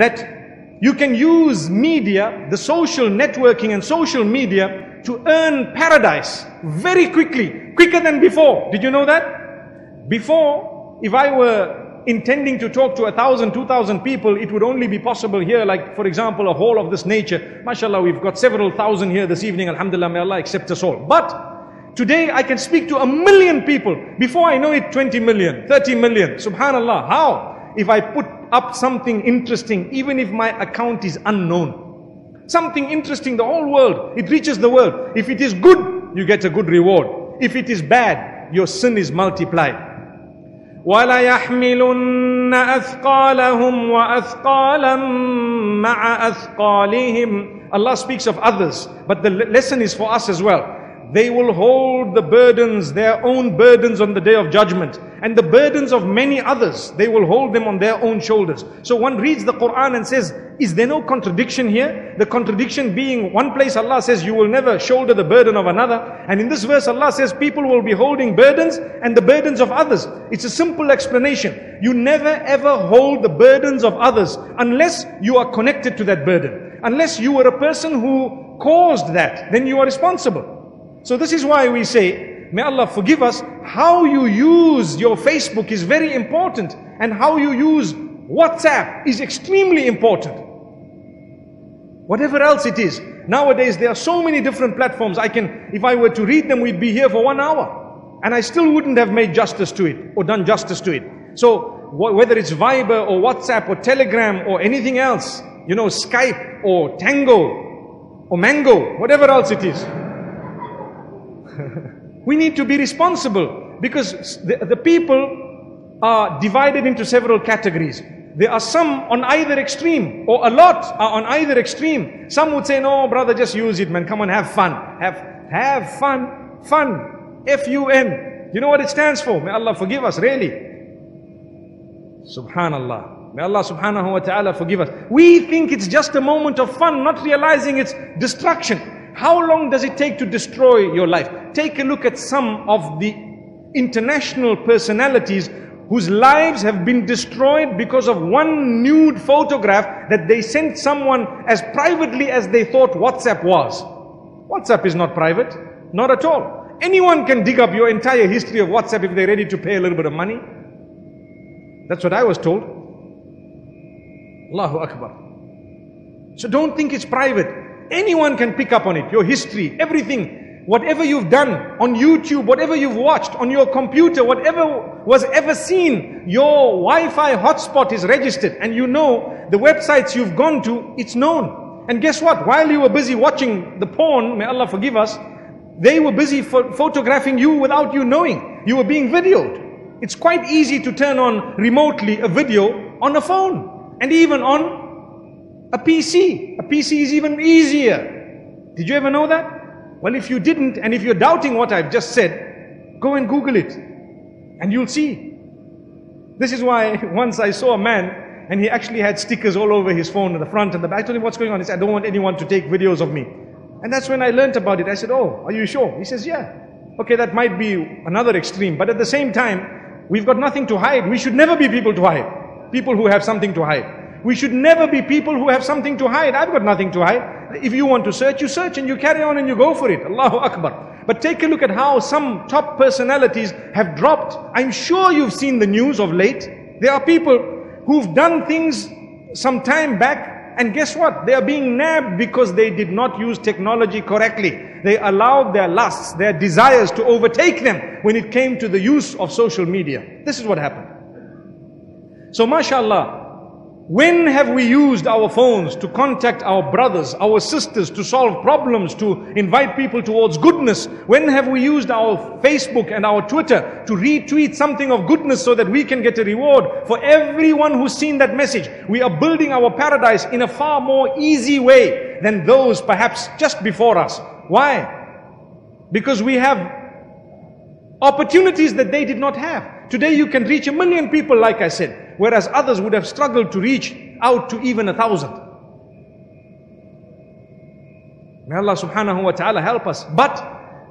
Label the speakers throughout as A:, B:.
A: that you can use media, the social networking and social media to earn paradise very quickly, quicker than before. Did you know that? Before, if I were intending to talk to a thousand, two thousand people, it would only be possible here, like for example, a hall of this nature. MashaAllah, we've got several thousand here this evening. Alhamdulillah, may Allah accept us all. But today I can speak to a million people. Before I know it, 20 million, 30 million. Subhanallah. How? If I put up something interesting, even if my account is unknown. Something interesting, the whole world, it reaches the world. If it is good, you get a good reward. If it is bad, your sin is multiplied. وليحملن أثقالهم وأثقالا مع أثقالهم Allah speaks of others, but the lesson is for us as well. They will hold the burdens, their own burdens on the day of judgment. And the burdens of many others, they will hold them on their own shoulders. So one reads the Quran and says, is there no contradiction here? The contradiction being one place Allah says you will never shoulder the burden of another. And in this verse Allah says people will be holding burdens and the burdens of others. It's a simple explanation. You never ever hold the burdens of others unless you are connected to that burden. Unless you were a person who caused that, then you are responsible. So this is why we say, may Allah forgive us, how you use your Facebook is very important and how you use WhatsApp is extremely important. Whatever else it is. Nowadays there are so many different platforms. I can, if I were to read them, we'd be here for one hour. And I still wouldn't have made justice to it or done justice to it. So whether it's Viber or WhatsApp or Telegram or anything else, you know, Skype or Tango or Mango, whatever else it is. we need to be responsible because the, the people are divided into several categories. There are some on either extreme, or a lot are on either extreme. Some would say, no, brother, just use it, man. Come on, have fun. Have, have fun. Fun. F-U-N. You know what it stands for? May Allah forgive us, really. Subhanallah. May Allah subhanahu wa ta'ala forgive us. We think it's just a moment of fun, not realizing it's destruction. How long does it take to destroy your life? Take a look at some of the international personalities whose lives have been destroyed because of one nude photograph that they sent someone as privately as they thought WhatsApp was. WhatsApp is not private, not at all. Anyone can dig up your entire history of WhatsApp if they're ready to pay a little bit of money. That's what I was told. Allahu Akbar. So don't think it's private. Anyone can pick up on it. Your history, everything. Whatever you've done on YouTube, whatever you've watched on your computer, whatever was ever seen, your Wi-Fi hotspot is registered and you know the websites you've gone to, it's known. And guess what? While you were busy watching the porn, may Allah forgive us, they were busy photographing you without you knowing. You were being videoed. It's quite easy to turn on remotely a video on a phone and even on a PC. A PC is even easier. Did you ever know that? Well, if you didn't, and if you're doubting what I've just said, go and Google it. And you'll see. This is why once I saw a man, and he actually had stickers all over his phone in the front and the back. I told him, what's going on? He said, I don't want anyone to take videos of me. And that's when I learned about it. I said, oh, are you sure? He says, yeah. Okay, that might be another extreme. But at the same time, we've got nothing to hide. We should never be people to hide. People who have something to hide. We should never be people who have something to hide. I've got nothing to hide. If you want to search, you search and you carry on and you go for it. Allahu Akbar. But take a look at how some top personalities have dropped. I'm sure you've seen the news of late. There are people who've done things some time back and guess what? They are being nabbed because they did not use technology correctly. They allowed their lusts, their desires to overtake them when it came to the use of social media. This is what happened. So mashallah, when have we used our phones to contact our brothers, our sisters, to solve problems, to invite people towards goodness? When have we used our Facebook and our Twitter to retweet something of goodness so that we can get a reward for everyone who's seen that message? We are building our paradise in a far more easy way than those perhaps just before us. Why? Because we have opportunities that they did not have. Today you can reach a million people, like I said whereas others would have struggled to reach out to even a thousand. May Allah subhanahu wa ta'ala help us. But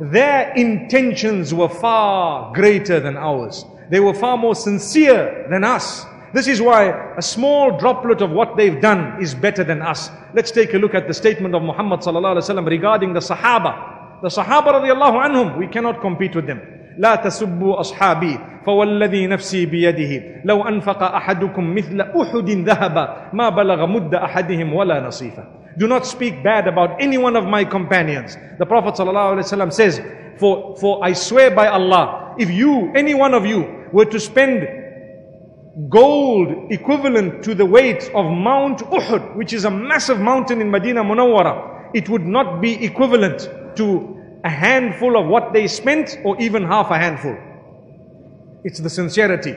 A: their intentions were far greater than ours. They were far more sincere than us. This is why a small droplet of what they've done is better than us. Let's take a look at the statement of Muhammad sallallahu alaihi wasallam regarding the Sahaba. The Sahaba radiallahu anhum, we cannot compete with them. لا تسبوا أصحابي فوالذي نفسي بيده لو أنفق أحدكم مثل أحد ذهبا ما بلغ مد أحدهم ولا نصيفا Do not speak bad about any one of my companions. The Prophet ﷺ says, for, for I swear by Allah, if you, any one of you, were to spend gold equivalent to the weight of Mount Uhud, which is a massive mountain in Medina Munawwara, it would not be equivalent to a handful of what they spent or even half a handful. It's the sincerity,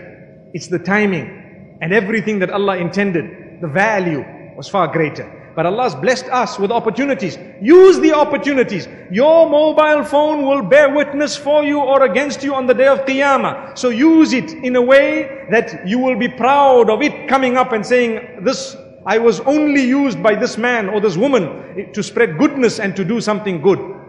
A: it's the timing, and everything that Allah intended. The value was far greater. But Allah has blessed us with opportunities. Use the opportunities. Your mobile phone will bear witness for you or against you on the day of Qiyamah. So use it in a way that you will be proud of it coming up and saying, this, I was only used by this man or this woman to spread goodness and to do something good.